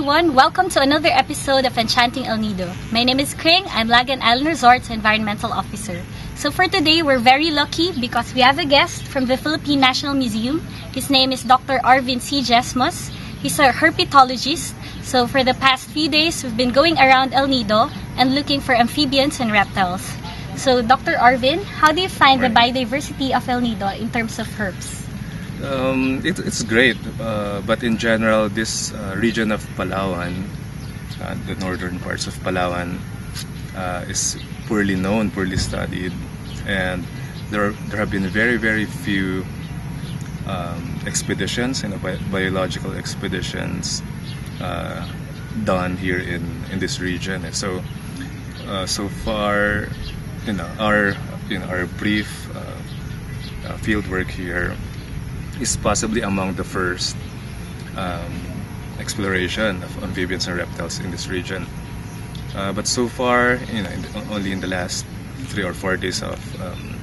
everyone. Welcome to another episode of Enchanting El Nido. My name is Kring. I'm Lagen Island Resorts Environmental Officer. So for today, we're very lucky because we have a guest from the Philippine National Museum. His name is Dr. Arvin C. Diesmos. He's a herpetologist. So for the past few days, we've been going around El Nido and looking for amphibians and reptiles. So Dr. Arvin, how do you find the biodiversity of El Nido in terms of herps? Um, it, it's great, uh, but in general, this uh, region of Palawan, uh, the northern parts of Palawan, uh, is poorly known, poorly studied, and there there have been very very few um, expeditions, you know, bi biological expeditions uh, done here in in this region. And so uh, so far, you know, our you know our brief field work here is possibly among the first um, exploration of amphibians and reptiles in this region. Uh, but so far, you know, in the, only in the last three or four days of, um,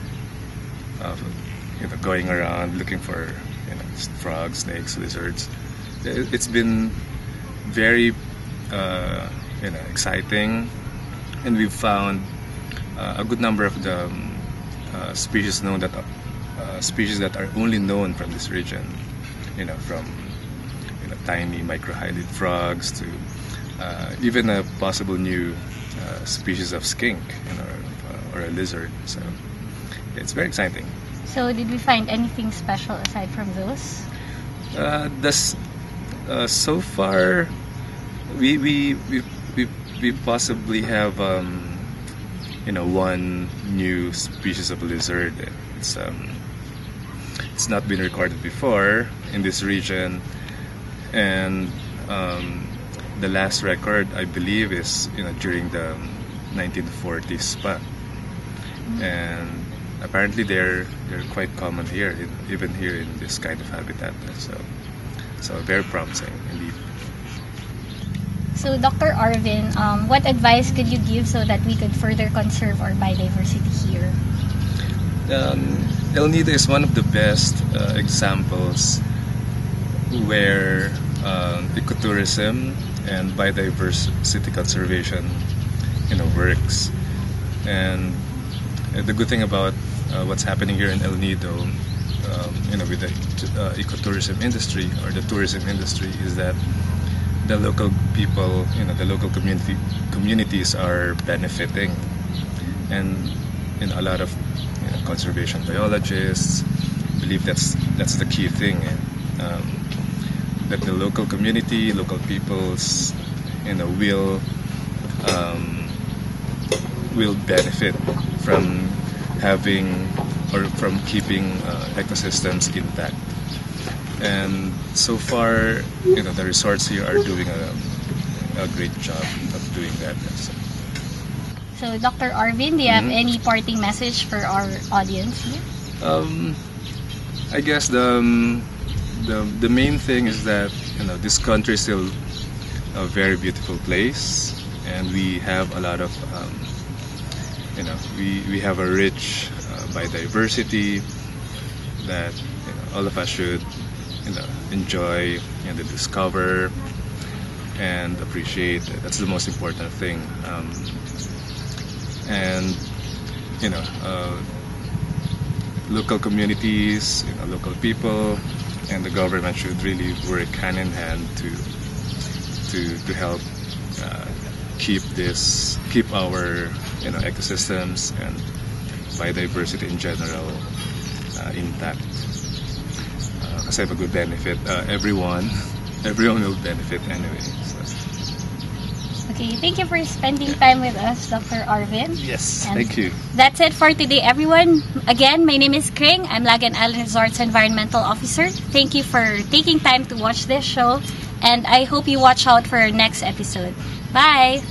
of you know, going around looking for you know, frogs, snakes, lizards, it, has been very uh, you know exciting, and we've found uh, a good number of the um, uh, species known that uh, species that are only known from this region. You know, from you know, tiny microhylid frogs to uh, even a possible new uh, species of skink you know, or, or, a lizard. So it's very exciting. So did we find anything special aside from those? Uh, this, uh, so far, we, we, we, we, we possibly have um, you know one new species of lizard. It's um, it's not been recorded before in this region, and um, the last record I believe is you know during the 1940s, but and apparently they're they're quite common here, even here in this kind of habitat. So so very promising indeed. So, Dr. Arvin, um, what advice could you give so that we could further conserve our biodiversity here? Um, El Nido is one of the best uh, examples where uh, ecotourism and biodiversity conservation you know works. And the good thing about uh, what's happening here in El Nido um, you know with the uh, ecotourism industry or the tourism industry is that the local people you know the local community communities are benefiting. And you know, a lot of conservation biologists believe that's that's the key thing. Um, that the local community, local peoples, you know, will um, will benefit from having or from keeping uh, ecosystems intact. And so far, you know, the resorts here are doing a, a great job of doing that. So. So, Dr. Arvin, do you have mm -hmm. any parting message for our audience? Um, I guess the, um, the the main thing is that you know this country is still a very beautiful place, and we have a lot of um, you know we we have a rich uh, biodiversity that you know, all of us should you know enjoy and discover and appreciate. That's the most important thing. Um, and you know uh, local communities, you know, local people, and the government should really work hand in hand to to to help uh, keep this keep our you know ecosystems and biodiversity in general uh, intact. Uh, kasi a good benefit. Uh, everyone, everyone will benefit anyway. Okay, thank you for spending time with us, Dr. Arvin. Yes, and thank you. That's it for today, everyone. Again, my name is Kring. I'm Lagen Island Resorts Environmental Officer. Thank you for taking time to watch this show, and I hope you watch out for our next episode. Bye!